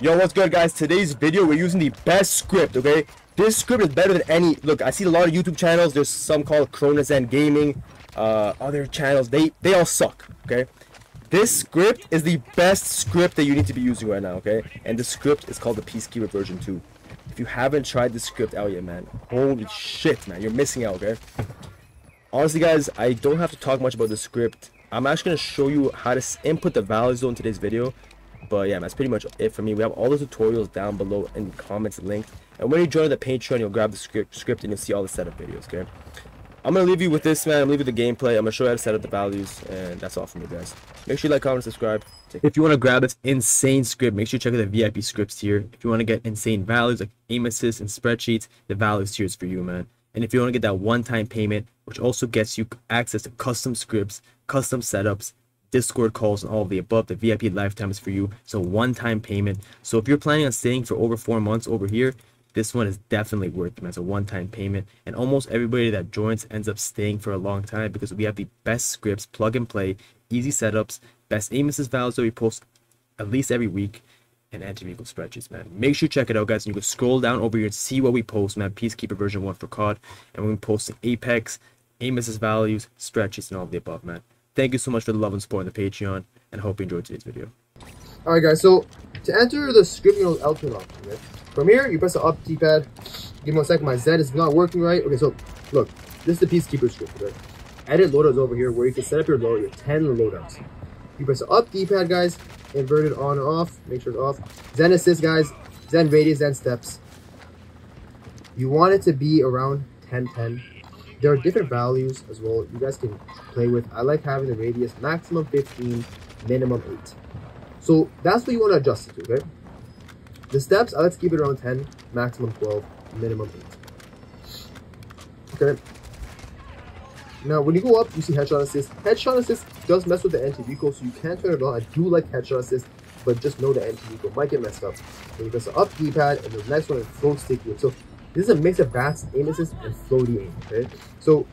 Yo, what's good, guys? Today's video, we're using the best script, okay? This script is better than any... Look, I see a lot of YouTube channels. There's some called Cronus Zen Gaming. Uh, other channels, they, they all suck, okay? This script is the best script that you need to be using right now, okay? And the script is called the Peacekeeper version 2. If you haven't tried this script out yet, man, holy shit, man, you're missing out, okay? Honestly, guys, I don't have to talk much about the script. I'm actually going to show you how to input the values in today's video. But yeah, that's pretty much it for me. We have all the tutorials down below in the comments linked. And when you join the Patreon, you'll grab the script, script and you'll see all the setup videos, okay? I'm going to leave you with this, man. I'm leaving the gameplay. I'm going to show you how to set up the values. And that's all from me, guys. Make sure you like, comment, subscribe. If you want to grab this insane script, make sure you check out the VIP scripts here. If you want to get insane values like aim assist and spreadsheets, the values here is for you, man. And if you want to get that one-time payment, which also gets you access to custom scripts, custom setups, Discord calls and all of the above. The VIP lifetime is for you. So one-time payment. So if you're planning on staying for over four months over here, this one is definitely worth it as a one-time payment. And almost everybody that joins ends up staying for a long time because we have the best scripts, plug and play, easy setups, best aim assist values that we post at least every week, and anti-vehicle spreadsheets, man. Make sure you check it out, guys. And you can scroll down over here and see what we post, man. Peacekeeper version 1 for COD. And we're posting Apex, aim assist values, spreadsheets, and all of the above, man. Thank you so much for the love and support on the Patreon, and I hope you enjoyed today's video. Alright guys, so to enter the L2 option, okay? From here, you press the up D-pad. Give me a second, my Z is not working right. Okay, so look, this is the Peacekeeper script, okay? Edit loadouts over here where you can set up your load, your 10 loadouts. You press the up D-pad, guys, inverted on and off, make sure it's off. Zen assist, guys, Zen radius, Zen steps. You want it to be around 10, 10 there are different values as well. You guys can play with. I like having the radius maximum 15 minimum 8 so that's what you want to adjust it to okay? The steps uh, let's keep it around 10 maximum 12 minimum 8 okay? Now when you go up you see headshot assist. Headshot assist does mess with the anti-recoil so you can turn it on. I do like headshot assist but just know the anti-recoil might get messed up. When you press the up d-pad and the next one is full sticky. So this is a mix of bats, assist, and floaty aim, okay? So,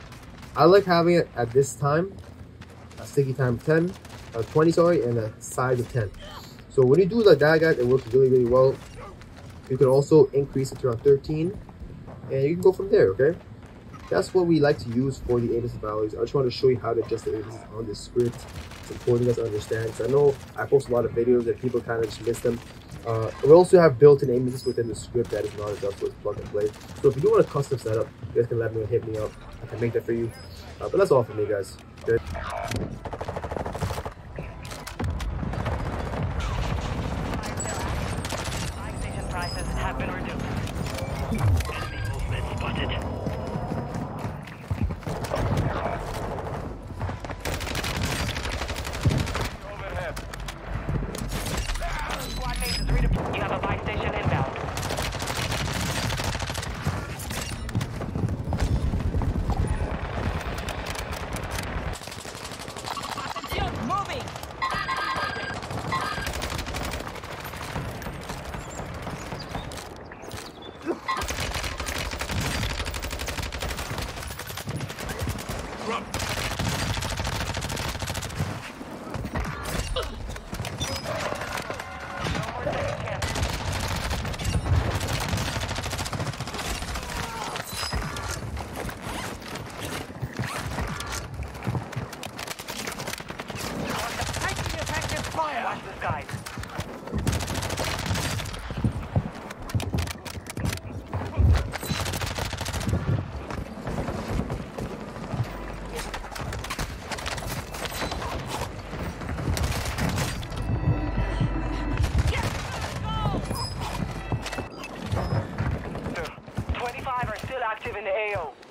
I like having it at this time, a sticky time 10, a 20, sorry, and a size of 10. So when you do like that, guys, it works really, really well. You can also increase it to around 13, and you can go from there, okay? That's what we like to use for the assist values. I just want to show you how to adjust the assist on this script. It's important you guys understand. So I know I post a lot of videos and people kind of just miss them. Uh, we also have built-in assist within the script that is not adjustable, it's plug and play. So if you do want a custom setup, you guys can let me know, hit me up. I can make that for you. Uh, but that's all for me, guys. Good. Watch the skies. Active in the AO.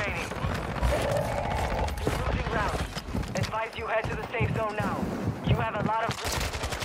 Remaining. Losing rounds. Advise you head to the safe zone now. You have a lot of...